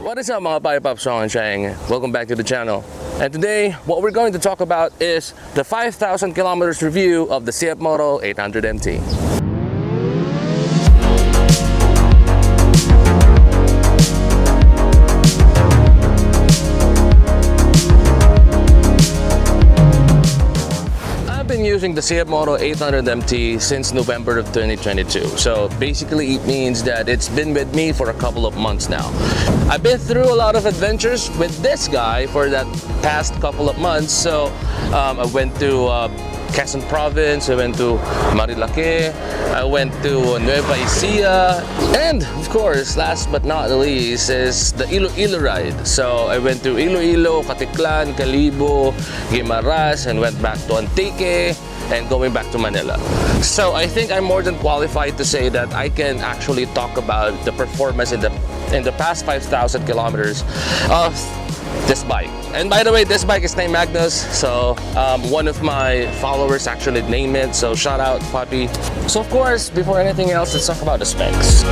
What is up mga Pop Song and Shang? Welcome back to the channel. And today, what we're going to talk about is the 5,000 kilometers review of the CF Moto 800 MT. using the CF Moto 800 MT since November of 2022. So basically it means that it's been with me for a couple of months now. I've been through a lot of adventures with this guy for that past couple of months. So um, I went to uh, Quezon Province, I went to Marilaque, I went to Nueva Ecija, and of course, last but not least, is the Iloilo ride. So I went to Iloilo, Caticlan, Kalibo, Guimaras, and went back to Antique, and going back to Manila. So I think I'm more than qualified to say that I can actually talk about the performance in the in the past 5,000 kilometers of this bike. And by the way, this bike is named Magnus, so um, one of my followers actually named it, so shout out Puppy. So of course, before anything else, let's talk about the specs.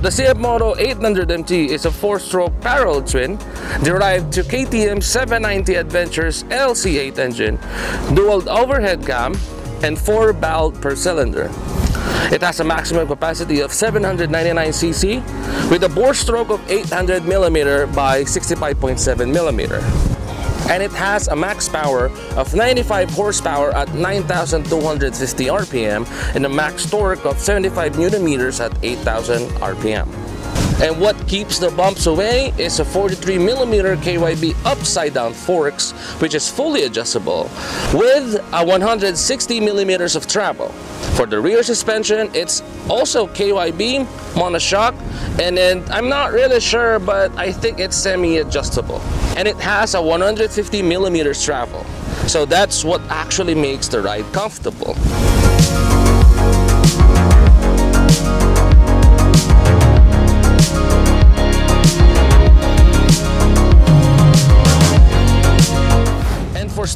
The CF Moto 800MT is a 4-stroke parallel twin derived to KTM 790 Adventures LC8 engine, dual overhead cam, and 4 valve per cylinder. It has a maximum capacity of 799cc with a bore stroke of 800mm by 65.7mm. And it has a max power of 95 horsepower at 9,250 RPM and a max torque of 75 Nm at 8,000 RPM. And what keeps the bumps away is a 43mm KYB upside down forks which is fully adjustable with a 160mm of travel. For the rear suspension, it's also KYB monoshock and then I'm not really sure but I think it's semi-adjustable. And it has a 150mm travel. So that's what actually makes the ride comfortable.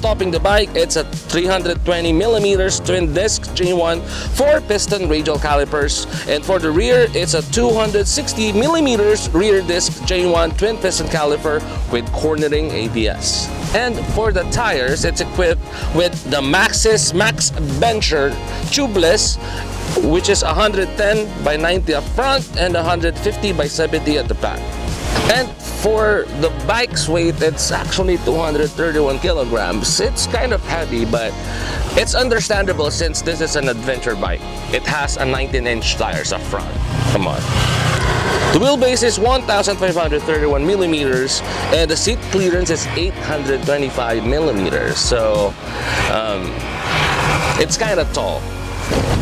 Stopping the bike, it's a 320 millimeters twin disc J.Juan four piston radial calipers, and for the rear, it's a 260 millimeters rear disc J.Juan twin piston caliper with cornering ABS. And for the tires, it's equipped with the Maxxis Max Bencher tubeless which is 110 by 90 up front and 150 by 70 at the back. And for the bike's weight, it's actually 231 kilograms. It's kind of heavy, but it's understandable since this is an adventure bike. It has a 19-inch tires up front. Come on. The wheelbase is 1,531 millimeters and the seat clearance is 825 millimeters. So um, it's kind of tall.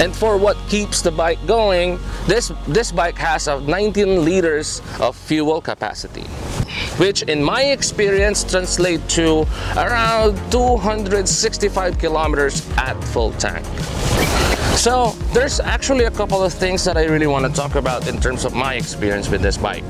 And for what keeps the bike going, this, this bike has a 19 liters of fuel capacity which in my experience translate to around 265 kilometers at full tank. So there's actually a couple of things that I really want to talk about in terms of my experience with this bike.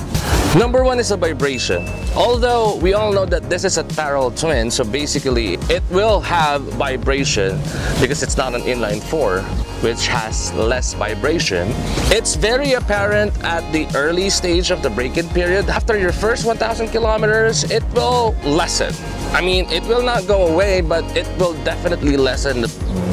Number one is a vibration. Although we all know that this is a parallel twin, so basically it will have vibration because it's not an inline four which has less vibration. It's very apparent at the early stage of the break-in period. After your first 1,000 kilometers, it will lessen. I mean, it will not go away, but it will definitely lessen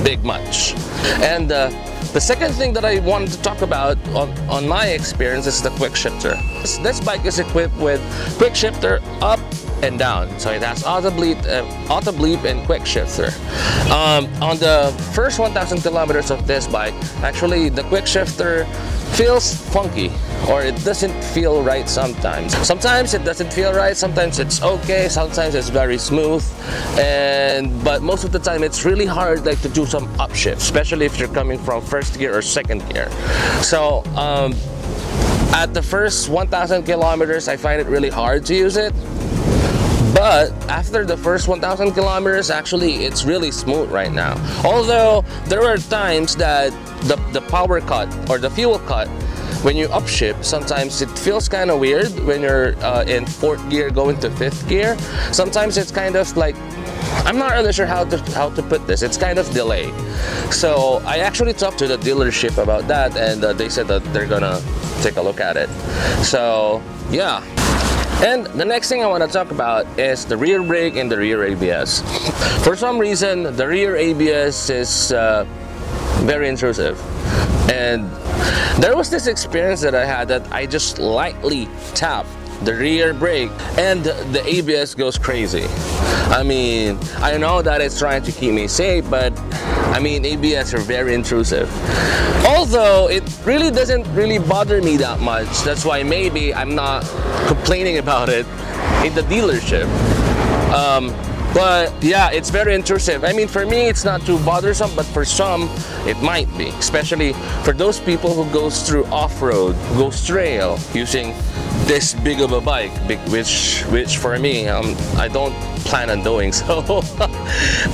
big much. And uh, the second thing that I wanted to talk about on, on my experience is the quick shifter. This, this bike is equipped with quick shifter up and down. So it has auto blip, uh, auto blip and quick shifter. Um, on the first 1,000 kilometers of this bike, actually the quick shifter feels funky or it doesn't feel right sometimes. Sometimes it doesn't feel right, sometimes it's okay, sometimes it's very smooth and but most of the time it's really hard like to do some upshift, especially if you're coming from first gear or second gear. So um, at the first 1,000 kilometers, I find it really hard to use it but after the first 1,000 kilometers, actually, it's really smooth right now. Although there were times that the, the power cut or the fuel cut when you upshift, sometimes it feels kind of weird when you're uh, in fourth gear going to fifth gear. Sometimes it's kind of like I'm not really sure how to how to put this. It's kind of delay. So I actually talked to the dealership about that, and uh, they said that they're gonna take a look at it. So yeah. And the next thing I want to talk about is the rear brake and the rear ABS. For some reason, the rear ABS is uh, very intrusive. And there was this experience that I had that I just lightly tapped the rear brake and the ABS goes crazy. I mean, I know that it's trying to keep me safe, but I mean, ABS are very intrusive. Although it really doesn't really bother me that much. That's why maybe I'm not complaining about it in the dealership. Um, but yeah, it's very intrusive. I mean, for me, it's not too bothersome, but for some, it might be. Especially for those people who goes through off-road, goes trail using this big of a bike, which which for me, um, I don't plan on doing so.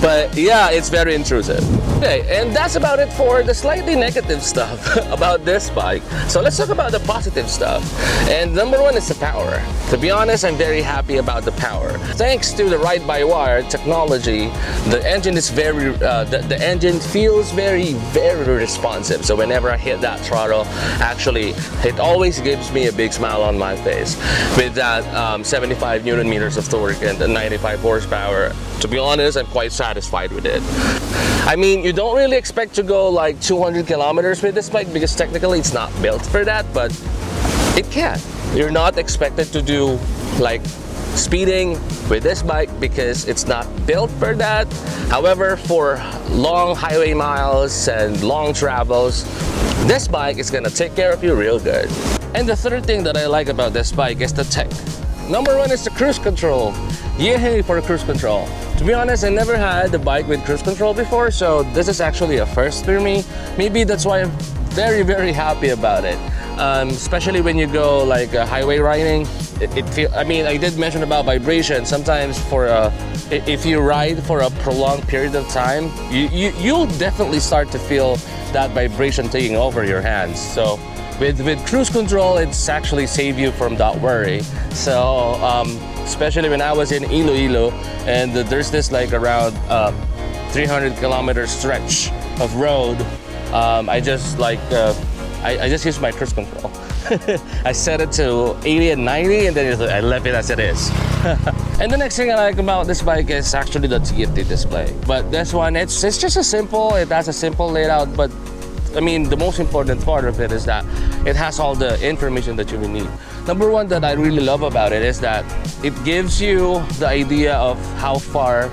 but yeah, it's very intrusive. Okay, and that's about it for the slightly negative stuff about this bike. So let's talk about the positive stuff. And number one is the power. To be honest, I'm very happy about the power. Thanks to the ride-by-wire technology, the engine is very, uh, the, the engine feels very, very responsive. So whenever I hit that throttle, actually, it always gives me a big smile on my face. With that um, 75 newton meters of torque and 95 horsepower, to be honest, I'm quite satisfied with it. I mean, you don't really expect to go like 200 kilometers with this bike because technically it's not built for that, but it can. You're not expected to do like speeding with this bike because it's not built for that. However, for long highway miles and long travels, this bike is gonna take care of you real good. And the third thing that I like about this bike is the tech. Number one is the cruise control. Yay for cruise control. To be honest, I never had a bike with cruise control before, so this is actually a first for me. Maybe that's why I'm very, very happy about it. Um, especially when you go like uh, highway riding. It, it feel, I mean, I did mention about vibration. Sometimes for a, if you ride for a prolonged period of time, you, you, you'll definitely start to feel that vibration taking over your hands. So with, with cruise control, it's actually save you from that worry. So, um, especially when I was in Iloilo, and there's this like around uh, 300 kilometer stretch of road, um, I just like, uh, I, I just use my cruise control. I set it to 80 and 90 and then I left it as it is. and the next thing I like about this bike is actually the TFT display. But this one, it's, it's just a simple, it has a simple layout, but I mean, the most important part of it is that it has all the information that you will need. Number one that I really love about it is that it gives you the idea of how far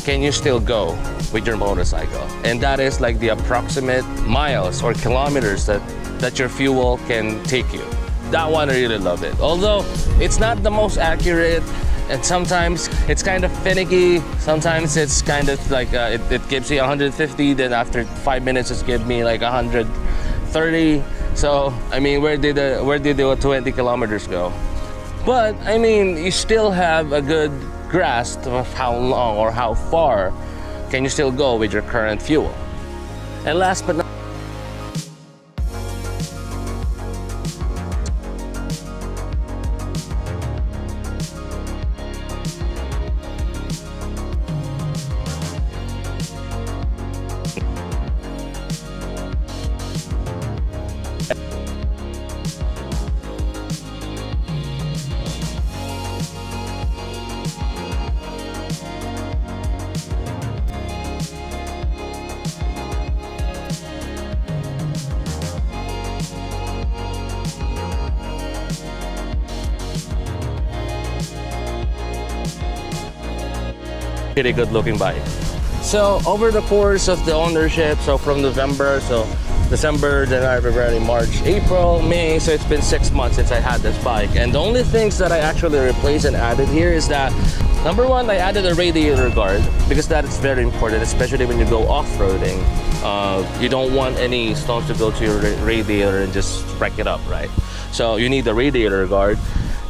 can you still go with your motorcycle. And that is like the approximate miles or kilometers that, that your fuel can take you. That one I really love it. Although it's not the most accurate and sometimes it's kind of finicky sometimes it's kind of like uh, it, it, gives you 150 then after five minutes it's give me like 130 so i mean where did the where did the 20 kilometers go but i mean you still have a good grasp of how long or how far can you still go with your current fuel? And last but not pretty good looking bike. So over the course of the ownership, so from November, so December, January, February, March, April, May, so it's been six months since I had this bike. And the only things that I actually replaced and added here is that Number one, I added a radiator guard because that is very important, especially when you go off-roading. Uh, you don't want any stones to go to your radiator and just wreck it up, right? So you need the radiator guard.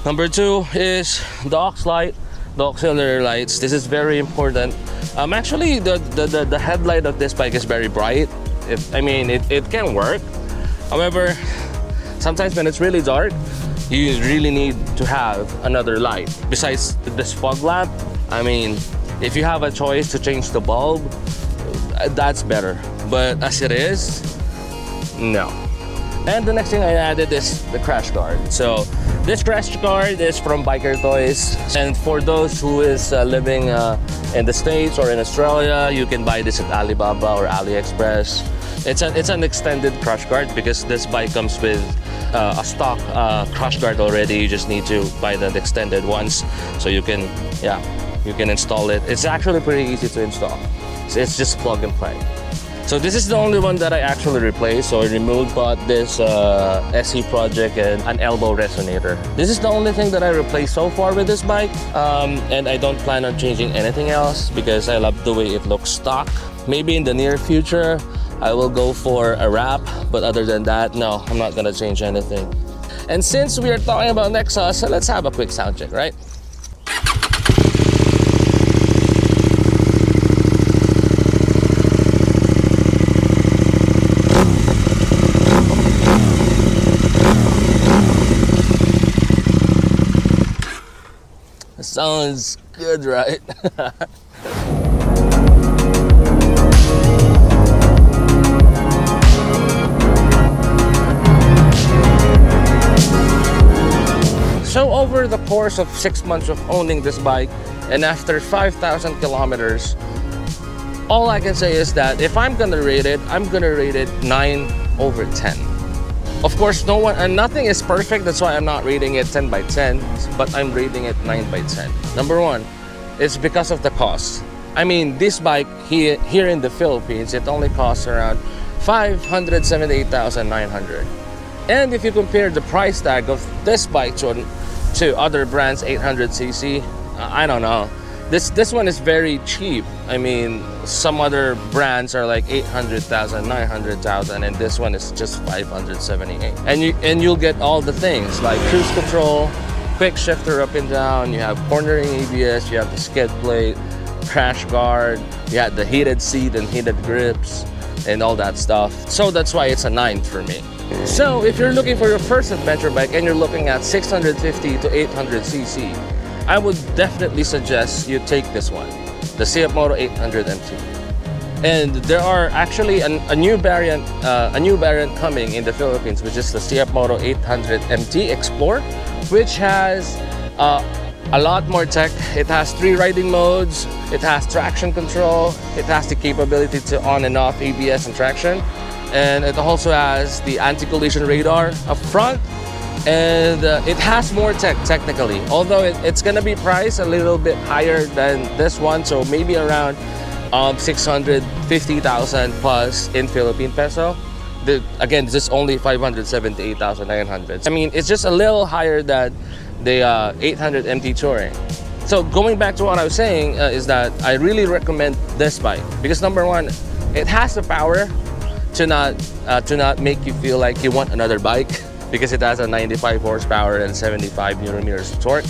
Number two is the aux light the auxiliary lights. This is very important. Um, actually, the, the, the, the headlight of this bike is very bright. It, I mean, it, it can work. However, sometimes when it's really dark, you really need to have another light. Besides this fog lamp, I mean, if you have a choice to change the bulb, that's better. But as it is, no. And the next thing I added is the crash guard. So this crash guard is from Biker Toys. And for those who is uh, living uh, in the States or in Australia, you can buy this at Alibaba or AliExpress. It's an, it's an extended crash guard because this bike comes with uh, a stock uh, crash guard already. You just need to buy the extended ones so you can, yeah, you can install it. It's actually pretty easy to install. It's just plug and play. So this is the only one that I actually replaced. So I removed, bought this uh, SC-Project and an elbow resonator. This is the only thing that I replaced so far with this bike. Um, and I don't plan on changing anything else because I love the way it looks stock. Maybe in the near future, I will go for a wrap, but other than that, no, I'm not gonna change anything. And since we are talking about exhausts, let's have a quick sound check, right? Sounds good, right? So over the course of six months of owning this bike and after 5,000 kilometers, all I can say is that if I'm gonna rate it, I'm gonna rate it 9 over 10. Of course, no one and nothing is perfect, that's why I'm not rating it 10 by 10, but I'm rating it 9 by 10. Number one, it's because of the cost. I mean, this bike here, here in the Philippines, it only costs around 578,900. And if you compare the price tag of this bike to, to other brands 800cc, I don't know. This this one is very cheap. I mean, some other brands are like 800,000, 900,000 and this one is just 578. And you and you'll get all the things like cruise control, quick shifter up and down, you have cornering ABS, you have the skid plate, crash guard, you have the heated seat and heated grips and all that stuff. So that's why it's a 9 for me. So if you're looking for your first adventure bike and you're looking at 650 to 800 cc, I would definitely suggest you take this one, the CF Moto 800 MT. And there are actually an, a new variant, uh, a new variant coming in the Philippines, which is the CF Moto 800 MT Explore, which has uh, a lot more tech. It has three riding modes. It has traction control. It has the capability to on and off ABS and traction and it also has the anti-collision radar up front and uh, it has more tech technically although it, it's gonna be priced a little bit higher than this one so maybe around um, 650,000 plus in Philippine peso. The, again this is only 578,900 I mean it's just a little higher than the uh, 800 MT Touring. So going back to what I was saying uh, is that I really recommend this bike because number one it has the power to not uh, to not make you feel like you want another bike because it has a 95 horsepower and 75 newton meters of torque.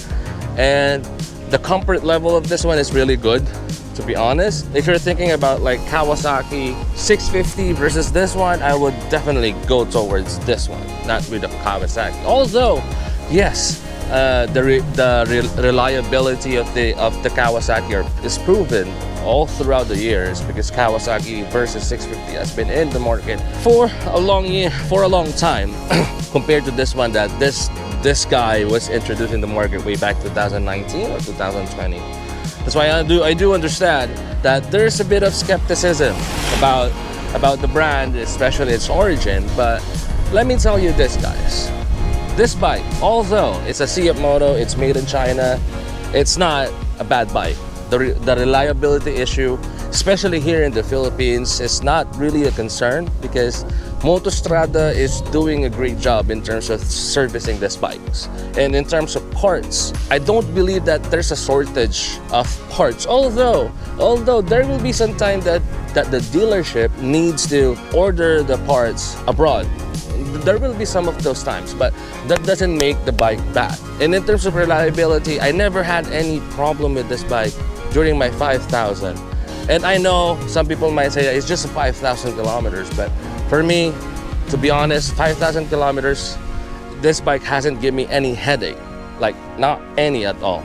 And the comfort level of this one is really good to be honest. If you're thinking about like Kawasaki 650 versus this one I would definitely go towards this one not with the Kawasaki. Although yes uh, the re the re reliability of the of the Kawasaki is proven all throughout the years because Kawasaki Versys 650 has been in the market for a long year for a long time compared to this one that this this guy was introduced in the market way back 2019 or 2020 that's why I do I do understand that there's a bit of skepticism about about the brand especially its origin but let me tell you this guys. This bike although it's a CF Moto it's made in China it's not a bad bike the, re the reliability issue, especially here in the Philippines, is not really a concern because Motostrada is doing a great job in terms of servicing these bikes. And in terms of parts, I don't believe that there's a shortage of parts. Although, although there will be some time that, that the dealership needs to order the parts abroad there will be some of those times, but that doesn't make the bike bad. And in terms of reliability, I never had any problem with this bike during my 5,000. And I know some people might say it's just 5,000 kilometers, but for me, to be honest, 5,000 kilometers this bike hasn't given me any headache, like not any at all.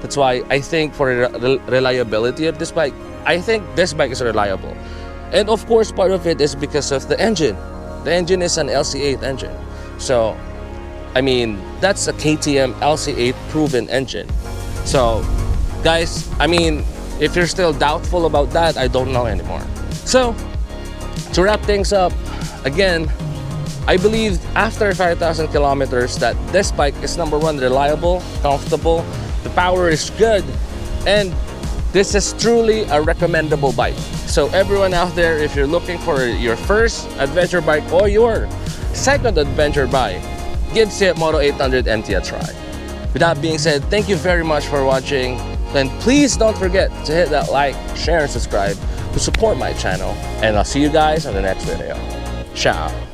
That's why I think for the reliability of this bike, I think this bike is reliable. And of course, part of it is because of the engine. The engine is an LC8 engine. So, I mean, that's a KTM LC8 proven engine. So, guys, I mean, if you're still doubtful about that, I don't know anymore. So, to wrap things up, again, I believe after 5,000 kilometers that this bike is number one, reliable, comfortable, the power is good, and this is truly a recommendable bike. So everyone out there, if you're looking for your first adventure bike or your second adventure bike, give CFMoto 800 MT a try. With that being said, thank you very much for watching. And please don't forget to hit that like, share, and subscribe to support my channel. And I'll see you guys on the next video. Ciao.